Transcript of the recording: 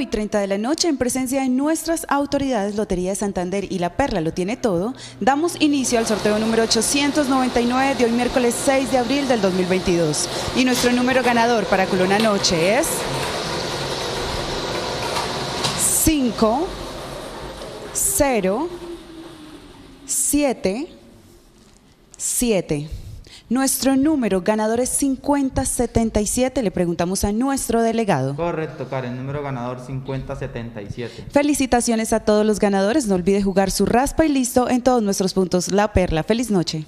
9 y 30 de la noche, en presencia de nuestras autoridades Lotería de Santander y La Perla lo tiene todo, damos inicio al sorteo número 899 de hoy miércoles 6 de abril del 2022. Y nuestro número ganador para Culona Noche es 5 0 7 7. Nuestro número ganador es 5077. Le preguntamos a nuestro delegado. Correcto, Karen, número ganador 5077. Felicitaciones a todos los ganadores. No olvide jugar su raspa y listo en todos nuestros puntos. La Perla. Feliz noche.